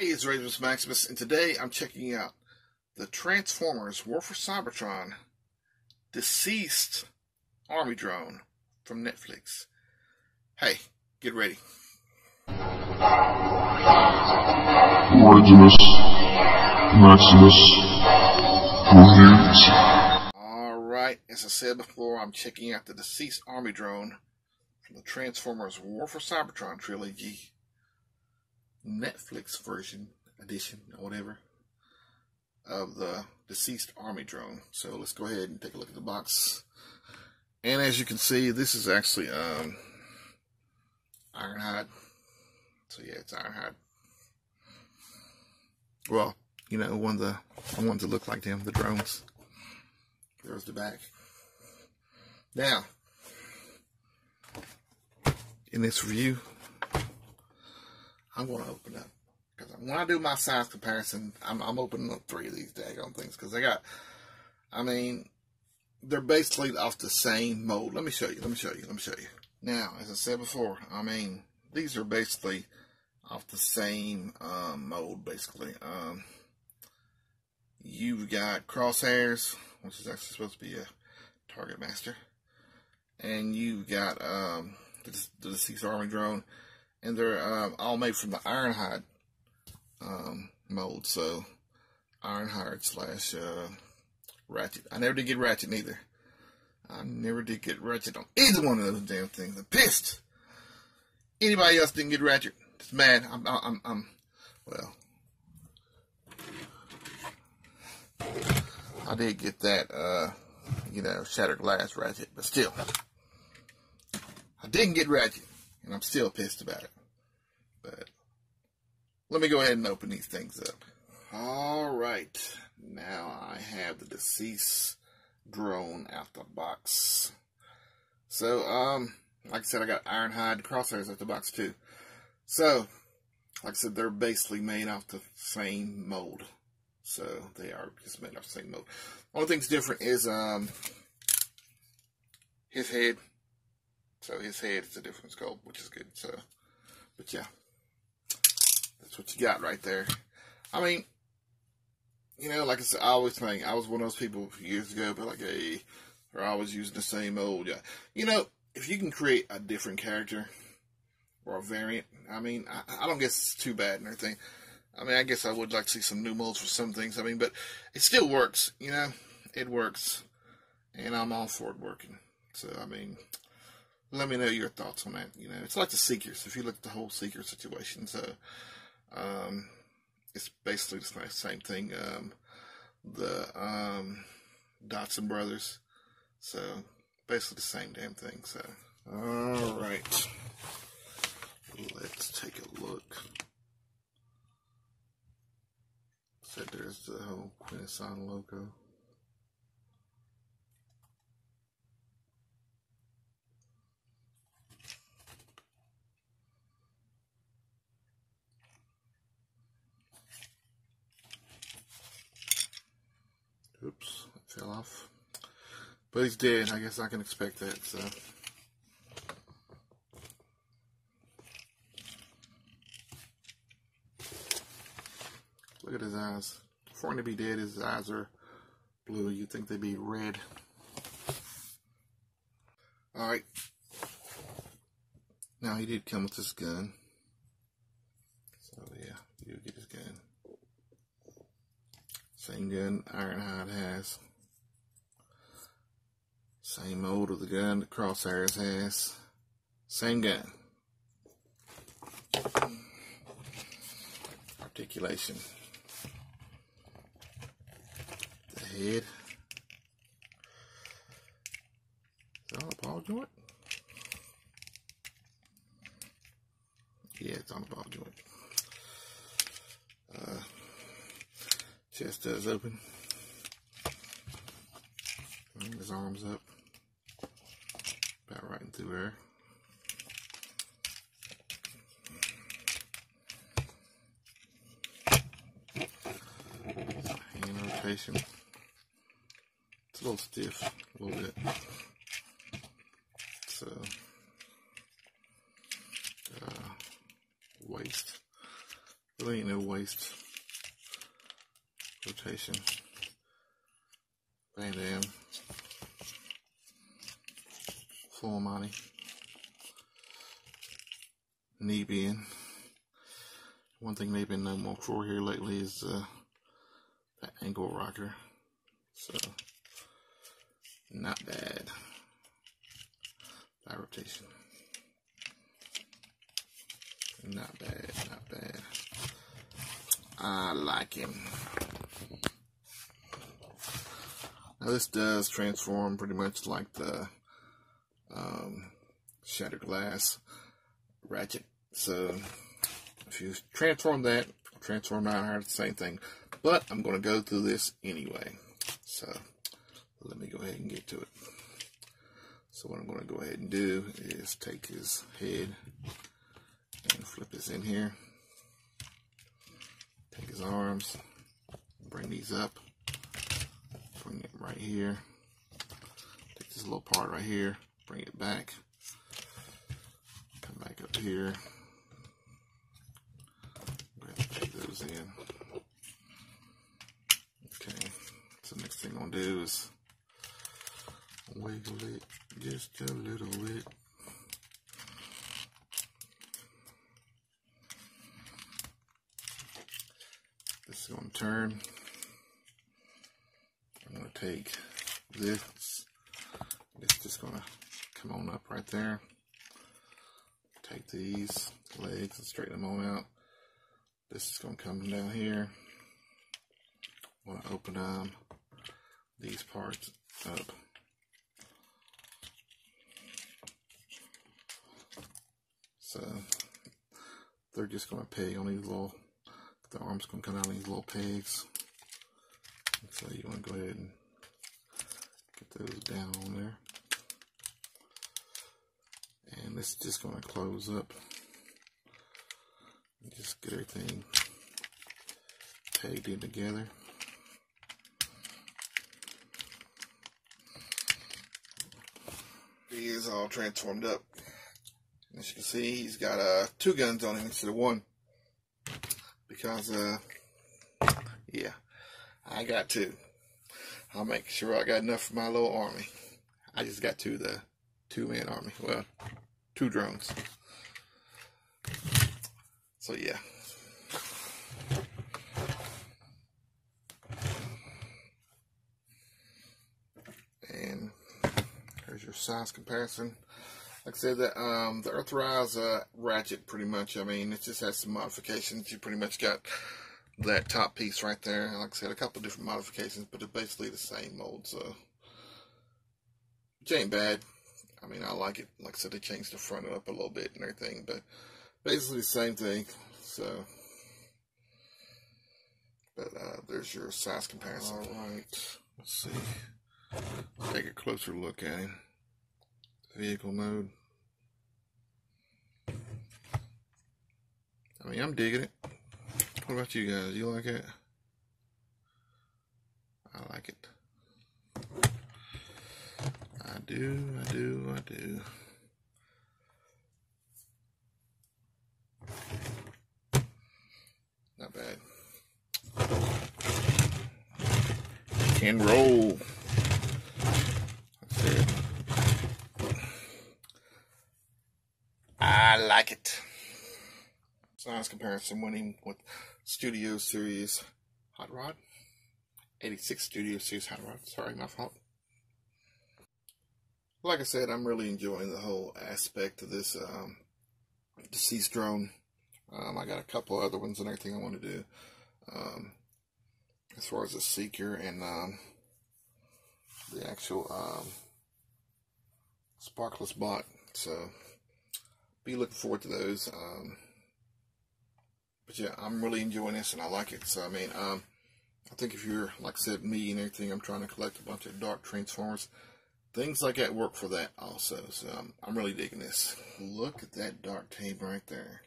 Hey, it's Regimus Maximus, and today I'm checking out the Transformers War for Cybertron Deseeus Army Drone from Netflix. Hey, get ready. Regimus Maximus Reviews. Alright, as I said before, I'm checking out the Deseeus Army Drone from the Transformers War for Cybertron trilogy. Netflix version, edition, or whatever, of the Deseeus army drone. So let's go ahead and take a look at the box. And as you can see, this is actually um, Ironhide. So yeah, it's Ironhide. Well, you know, one of the ones that look like them, the drones. There's the back. Now, in this review, I'm going to open up. Because when I do my size comparison, I'm, I'm opening up three of these daggone things. Because they got, I mean, they're basically off the same mold. Let me show you. Let me show you. Let me show you. Now, as I said before, I mean, these are basically off the same um, mold, basically. Um, you've got crosshairs, which is actually supposed to be a target master. And you've got um, the, the Deseeus army drone and they're um, all made from the Ironhide um, mold. So Ironhide slash uh, Ratchet. I never did get Ratchet neither. I never did get Ratchet on either one of those damn things. I'm pissed. Anybody else didn't get Ratchet? It's mad. I'm, I'm, I'm, well. I did get that, uh, you know, shattered glass Ratchet, but still. I didn't get Ratchet and I'm still pissed about it. But let me go ahead and open these things up. All right, now I have the Deseeus drone out the box. So, um, like I said, I got Ironhide crosshairs out the box too. So, like I said, they're basically made off the same mold. So they are just made off the same mold. Only thing's different is um his head so his head is a different sculpt, which is good. So, but yeah, that's what you got right there. I mean, you know, like I said, I always think I was one of those people years ago, but like, hey, they're always using the same old. Yeah, you know, if you can create a different character or a variant, I mean, I, I don't guess it's too bad and everything. I mean, I guess I would like to see some new molds for some things. I mean, but it still works, you know, it works, and I'm all for it working. So, I mean, let me know your thoughts on that. You know, it's like the Seekers. If you look at the whole Seeker situation, so um, it's basically the same thing. Um, the um, Dodson brothers, so basically the same damn thing. So, all right, let's take a look. So there's the whole Quintesson logo. Off. But he's dead. I guess I can expect that, so. Look at his eyes. For him to be dead, his eyes are blue. You'd think they'd be red. Alright. Now, he did come with this gun. So, yeah, you get his gun. Same gun Ironhide has. Same mold of the gun that Crosshairs has. Same gun. Articulation. The head. Is on a ball joint? Yeah, it's on a ball joint. Uh, Chest does open. His arms up. Into there. Hand rotation. It's a little stiff, a little bit. So, uh, waist. Really ain't no waste. Rotation. Van Dam. Money. Nebian. One thing they've been known more for here lately is uh, that angle rocker. So, not bad. That rotation. Not bad, not bad. I like him. Now this does transform pretty much like the um, Shattered Glass Ratchet. So if you transform that, transform Ironhide, the same thing. But I'm going to go through this anyway. So let me go ahead and get to it. So what I'm going to go ahead and do is take his head and flip this in here. Take his arms, bring these up, bring it right here. Take this little part right here, bring it back. Come back up here. Take those in. Okay, so next thing I'm gonna do is wiggle it just a little bit. This is going to turn. I'm going to take this. It's just going to come on up right there. Take these legs and straighten them all out. This is going to come down here. I want to open um, these parts up. So they're just going to peg on these little, the arm's going to come out on these little pegs. So you want to go ahead and get those down on there. Is just going to close up. Just get everything pegged in together. He is all transformed up. As you can see, he's got uh, two guns on him instead of one. Because, uh, yeah, I got two. I'll make sure I got enough for my little army. I just got two, the two-man army. Well, two drones. So, yeah. And there's your size comparison like I said, the um, the Earthrise uh, ratchet, pretty much. I mean, it just has some modifications. You pretty much got that top piece right there. Like I said, a couple different modifications, but it's basically the same mold. So, which ain't bad. I mean, I like it. Like I said, they changed the front up a little bit and everything, but basically the same thing. So, but uh, there's your size comparison. All right, let's see. Let's take a closer look at him. Vehicle mode. I mean, I'm digging it. What about you guys? You like it? I like it. I do, I do, I do. Not bad. Can roll. That's it. I like it size comparison winning with Studio Series Hot Rod. 86 Studio Series Hot Rod. Sorry, my fault. Like I said, I'm really enjoying the whole aspect of this um, Deseeus drone. Um, I got a couple other ones and everything I want to do. Um, as far as the Seeker and um, the actual um, Sparkless bot. So, be looking forward to those. Um, but yeah, I'm really enjoying this and I like it. So, I mean, I think if you're, like I said, me and everything, I'm trying to collect a bunch of dark transformers. Things like that work for that also. So, um, I'm really digging this. Look at that dark tape right there.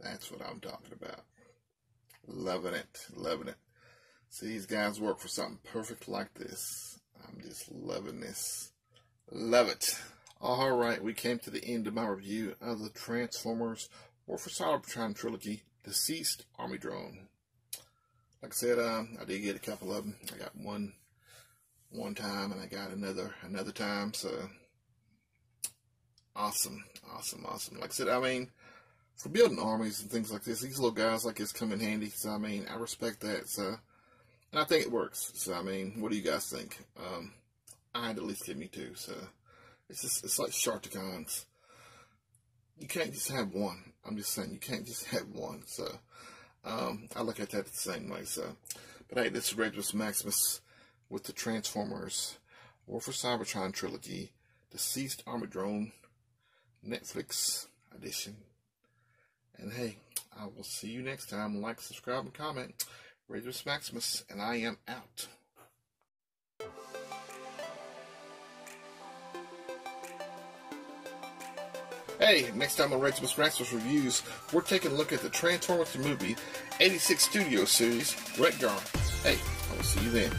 That's what I'm talking about. Loving it. Loving it. See, these guys work for something perfect like this. I'm just loving this. Love it. All right, we came to the end of my review of the Transformers War for Cybertron trilogy Deseeus Army Drone. Like I said, um, I did get a couple of them. I got one one time, and I got another another time. So awesome, awesome, awesome. Like I said, I mean, for building armies and things like this, these little guys like this come in handy. So I mean, I respect that. So and I think it works. So I mean, what do you guys think? Um, I had at least get me two. So it's just it's like Sharkticons. You can't just have one. I'm just saying you can't just have one. So um, I look at that the same way. So, but hey, this is Regimus Maximus with the Transformers War for Cybertron trilogy, Deseeus Army Drone, Netflix edition. And hey, I will see you next time. Like, subscribe, and comment. Regimus Maximus, and I am out. Hey, next time on Regimus Maximus Reviews, we're taking a look at the Transformers movie 86 Studio Series, Wreck-Gar. Hey, I will see you then.